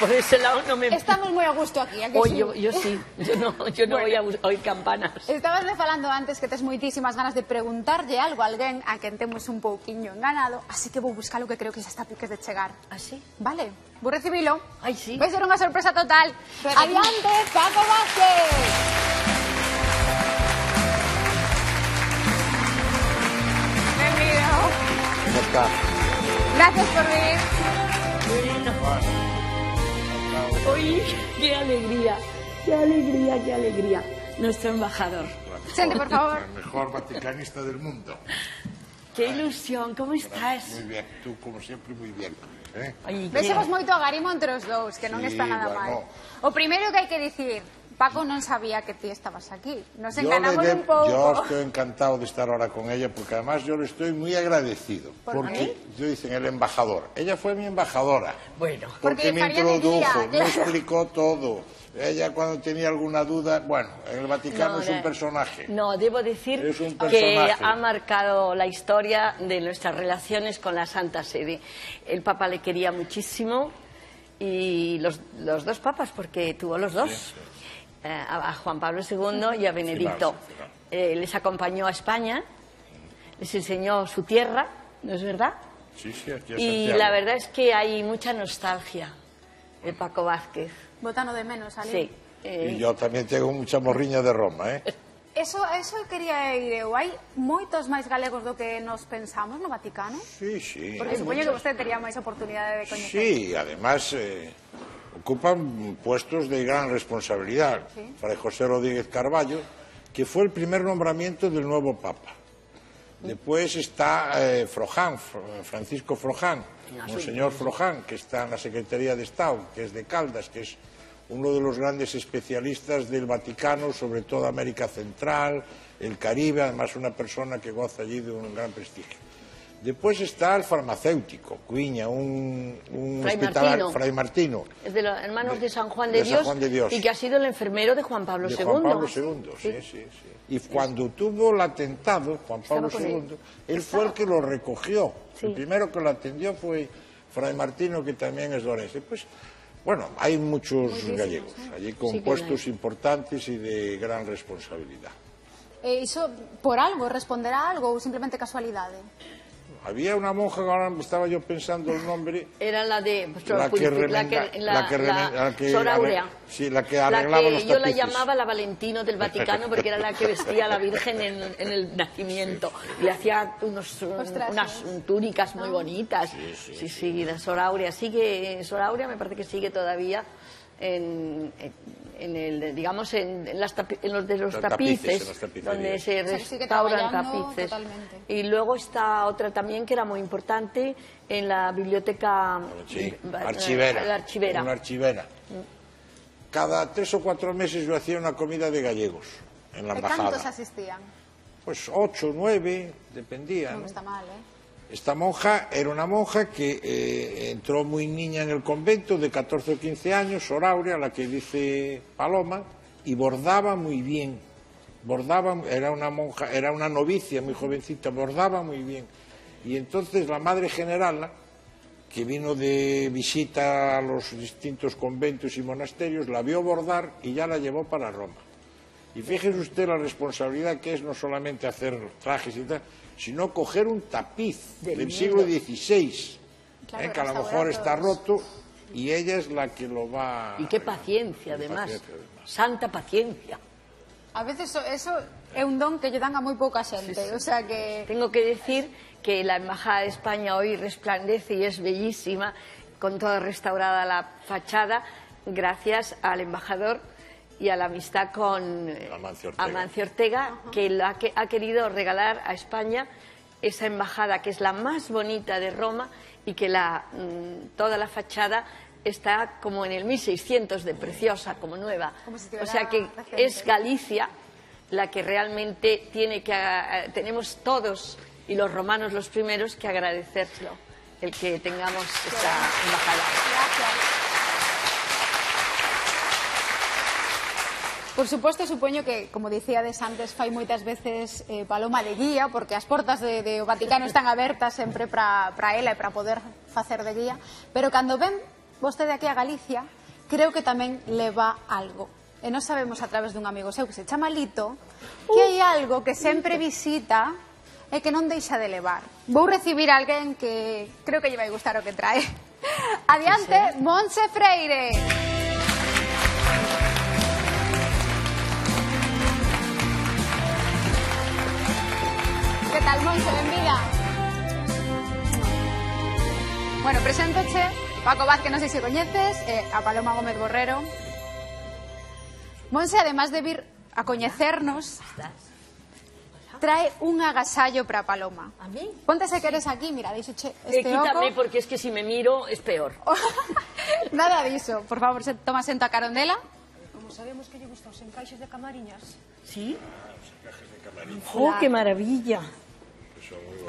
por ese lado no me... Estamos moi a gusto aquí, a que Hoy sí? yo, yo sí, yo no, yo no Bueno. voy a oír campanas. Estabas me falando antes que tes moitísimas ganas de preguntarlle algo a alguén a quen temos un pouquiño enganado, así que vou buscar o que creo que xa está a piques de chegar. ¿Así? Vale, vou recibilo. Ay, sí. Vai ser unha sorpresa total. Pero- Adiante, Paco Vázquez. Gracias por venir. Uy, qué alegría, qué alegría, qué alegría. Nuestro embajador. Sente, por favor. El mejor vaticanista del mundo. Qué ilusión, ¿cómo estás? Muy bien, tú como siempre muy bien. ¿eh? Qué- Vexemos moito a Garimo entre os dous, que non Sí, está nada bueno. mal. O primeiro que hai que dicir, Paco non sabía que ti estabas aquí. Nos Yo, le enganamos de- un pouco. yo estoy encantado de estar ahora con ella porque además yo le estoy muy agradecido. ¿Por porque yo dicen el embajador. Ella fue mi embajadora. Bueno, Porque Porque me introdujo, me claro. explicó todo. Ella cuando tenía alguna duda, bueno, en el Vaticano No, es un personaje. No, debo decir Es un que personaje. ha marcado la historia de nuestras relaciones con la Santa Sede. El Papa le quería muchísimo y los, los dos papas, porque tuvo los dos, a a Juan Pablo II y a Benedicto. sí, claro. Eh, les acompañó a España, les enseñó su tierra, ¿no es verdad? Sí, sí, aquí Y Santiago. la verdad es que hay mucha nostalgia de Paco Vázquez. Botano de menos, Ali. Sí. eh, Y yo también tengo mucha morriña de Roma, ¿eh? Eso, eso quería ir eu. Hai moitos máis galegos do que nos pensamos no Vaticano? Sí, sí. Porque supoño que vostede tería máis oportunidade de coñecer. Sí, además eh, ocupan puestos de gran responsabilidad. Sí. Fray José Rodríguez Carballo, que fue el primer nombramiento del nuevo Papa. Después está eh, Froján, Francisco Froján, Monseñor Froján, que está en la Secretaría de Estado, que es de Caldas, que es uno de los grandes especialistas del Vaticano, sobre todo América Central, el Caribe, además una persona que goza allí de un gran prestigio. Después está el farmacéutico, Cuiña, un, un Fray hospitalario- Martino. Fray Martino. Es de los hermanos de, De- San Juan de, de San Dios, Juan de Dios. y que ha sido el enfermero de Juan Pablo de II. Juan Pablo II, sí, sí, sí. Y cuando tuvo el atentado, Juan Pablo él. II, él fue el que lo recogió. Sí. El primero que lo atendió fue Fray Martino, que también es dorense. Pues, bueno, hay muchos gallegos allí con Sí puestos importantes y de gran responsabilidad. E iso por algo, responder a algo ou simplemente casualidade? Había una monja, ahora estaba yo pensando el nombre, Era la de pues, La que la que, remenda- la, la que remen- la que Sor Aurea. arre- sí, la que arreglaba los yo la llamaba la Valentino del Vaticano porque era la que vestía a la Virgen en, en el nacimiento. Y le hacía unos, un- Ostras, unas sí. túnicas muy bonitas. Sí, sí, la Sor Aurea. Sigue, Sor Aurea me parece que sigue todavía en, en- el, digamos, en, en las tapi- en los de los Los tapices, donde se O sea, restauran tapices. totalmente. Y luego está otra también que era muy importante en la biblioteca Sí, eh, archivera. la archivera. Una archivera. Cada tres o cuatro meses yo hacía una comida de gallegos en la embajada. cantos asistían? Pues ocho, nueve, dependía. Non ¿no? está mal, eh? Esta monja era una monja que eh, entró muy niña en el convento de 14 o 15 años, Sor Aurea, la que dice Paloma, y bordaba muy bien. Bordaba, era una monja, era una novicia muy jovencita, bordaba muy bien. Y entonces la madre generala, que vino de visita a los distintos conventos y monasterios, la vio bordar y ya la llevó para Roma. Y fíjese usted la responsabilidad que es no solamente hacer trajes y tal, sino coger un tapiz Del siglo XVI, Claro, ¿eh? que a lo mejor está roto y ella es la que lo va Y qué a- paciencia, Qué además. paciencia, además. Santa paciencia. A veces eso, eso é un don que lle dan a moi pouca xente, o sea que... Tengo que decir que la Embajada de España hoy resplandece y es bellísima, con toda restaurada la fachada, gracias al embajador y a la amistad con eh, Amancio Ortega. Amancio Ortega, que, lo ha, que ha querido regalar a España esa embajada que es la más bonita de Roma y que la, mm, toda la fachada está como en el 1600 de preciosa, como nueva. Como si o sea que es Galicia la que realmente tiene que eh, tenemos todos y los romanos los primeros que agradecérselo el que tengamos esta embajada. Gracias. Por suposto, supoño que, como dicíades antes, fai moitas veces eh, paloma de guía, porque as portas de, de o Vaticano están abertas sempre para ela e para poder facer de guía, pero cando ven vostede aquí a Galicia, creo que tamén leva algo. E non sabemos a través dun amigo seu que se chama Lito, que hai uh, algo que sempre visita e que non deixa de levar. Vou recibir a alguén que creo que lle vai gustar o que trae. Adiante, Monse Freire. Monse Freire. Que tal, Monse? Benvida. Bueno, preséntoche Paco Vázquez, non sei se coñeces, e a Paloma Gómez Borrero. Monse, además de vir a coñecernos, trae un agasallo para Paloma. ¿A mí? Ponte se queres aquí, mira, díxoche Eh, este quítame oco. porque es que si me miro es peor. Nada diso. Por favor, se toma sento a carondela. Como sabemos que lle gustan os encaixes de camariñas, ¿Sí? ¡Oh, qué maravilla!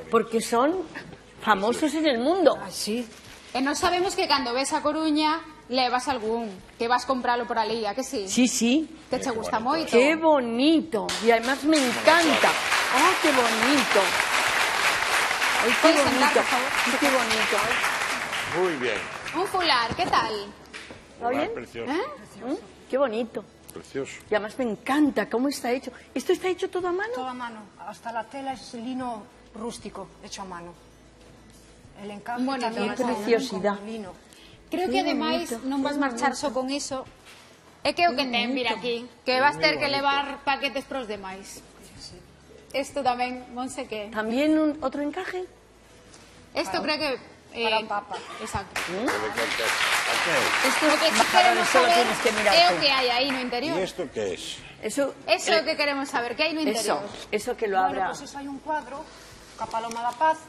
Porque son famosos en el mundo. así, E non sabemos que cando ves a Coruña levas algún, que vas compralo por ali, a que sí? Sí, sí. Que che gusta moito. ¡Qué bonito! Y además me encanta. ¡Oh, qué bonito! ¡Ay, qué sentar, bonito! por favor. Sí, ¡Qué bonito! Muy bien. Un fular, ¿qué tal? ¿Va bien? Precioso. ¿Eh? ¿Mm? ¡Qué bonito! Precioso. Y además me encanta cómo está hecho. ¿Esto está hecho todo a mano? toda a mano. Hasta la tela es lino rústico, hecho a mano. El encaje tamén Qué es preciosidad. con lino. Creo Qué que ademais non vas marchar só con iso. É que o que ten vir aquí, que vas ter que levar paquetes pros demais. Isto tamén, Monse, que... ¿También un, otro encaje? Isto creo que... eh, Para Papa. Exacto. Esto O que sí queremos saber que é o que hai aí no ¿Y interior. esto qué es? Eso, Eso eh, que queremos saber, que hai no eso, interior. eso que lo Bueno, abra. pois pues hai un cuadro, ca Paloma da Paz.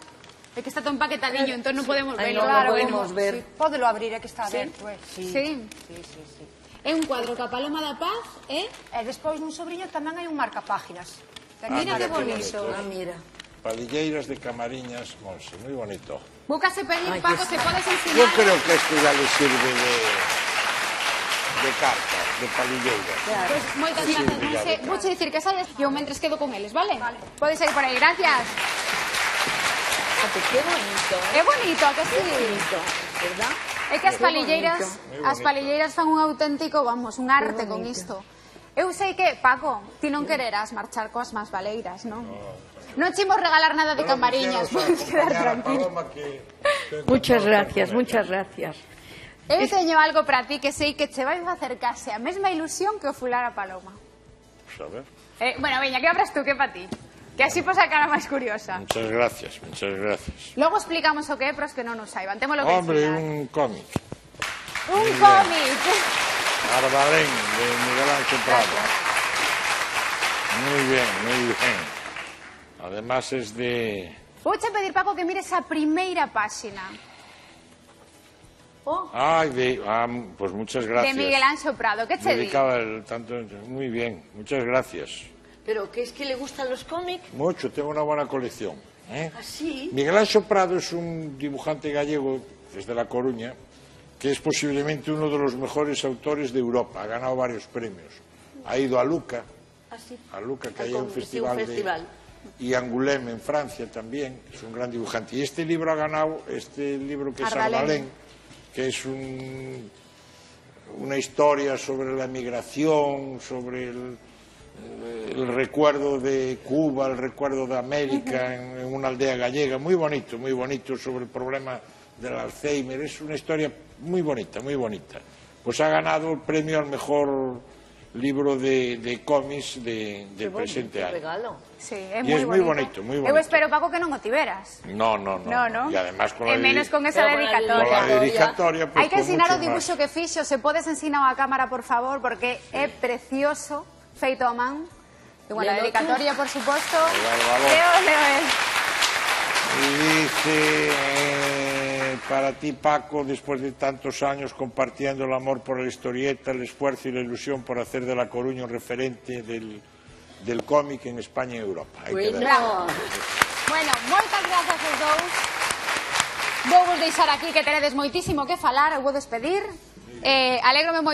É que está tan paquetadiño, entón non podemos Ay, verlo. non, Claro, podemos como- ver. Sí, pódelo abrir, é que está dentro. Eh. Sí. Sí. sí, sí, sí. É un cuadro ca Paloma da Paz, eh? E despois nun sobrinho tamén hai un marcapáginas. Ah, mira que bonito. Ah, mira. Palilleiras de Camariñas, Monse, moi bonito. Vou pedir, Ay, Paco, que- se podes Yo ensinar. creo que esto ya le sirve de, de carta, de palilleira. Pois moitas gracias, Monse. Vouche dicir que saias e eu mentres quedo con eles, vale? Podes sair por aí, gracias. Fíjate, qué bonito. É bonito, a que sí? Bonito, verdad? É que as palilleiras, as palilleiras fan un auténtico, vamos, un arte con isto. Eu sei que, Paco, ti non quererás marchar coas máis baleiras, non? Non chimos regalar nada de camariñas, podes quedar tranquilo. Muchas gracias, muchas gracias. Eu teño algo para ti que sei que che vai facer case a mesma ilusión que o fular a Paloma. Pues a ver. Eh, bueno, veña, que abras tú, que pa ti. Que así posa a cara máis curiosa. Muchas gracias, muchas gracias. Logo explicamos o que é, pero os que non nos saiban. Témolo que Hombre, un cómic. Un cómic. Arbalén, de Miguel Ángel Prado. Muy bien, muy bien. Además es de... Vouche pedir, Paco, que mires a primeira páxina Ay, de... ah, pues muchas gracias. de Miguel Ángel Prado. Que che di? Dedicaba el tanto... Muy bien, muchas gracias. ¿Pero qué es que le gustan los cómics? Mucho, tengo una buena colección. ¿eh? ¿Ah, ¿Así? Miguel Ancho Prado es un dibujante gallego, desde La Coruña, que es posiblemente uno de los mejores autores de Europa. Ha ganado varios premios. Ha ido a Luca, ¿Ah, sí? a Luca que ah, hay un festival, un festival. De, y Angoulême en Francia también, es un gran dibujante. Y este libro ha ganado, este libro que es Arbalén, que es un, una historia sobre la migración, sobre el el recuerdo de Cuba, el recuerdo de América en, en una aldea gallega, muy bonito, muy bonito sobre el problema del Alzheimer, es una historia muy bonita, muy bonita. Pues ha ganado el premio al mejor libro de, de cómics de- del presente año. regalo. Sí, é Y moi es muy bonito. bonito, muy bonito. espero, Paco, que non o tiveras. No, no, no. No, no. Y además con la, menos con esa Pero con la dedicatoria. dedicatoria, pues Hai que ensinar o dibuixo más. que fixo, se podes ensinar a cámara, por favor, porque é precioso, feito a man. E, bueno, a Lelo tú. dedicatoria, por valor. Leo, leo, eh. Y dice, eh, para ti Paco, después de tantos años compartiendo el amor por la historieta, el esfuerzo y la ilusión por hacer de La Coruña un referente del, del cómic en España y Europa. Bueno, Bueno, moitas grazas aos dous. Vou vos deixar aquí que teredes moitísimo que falar, eu vou despedir. Eh, alégrome moito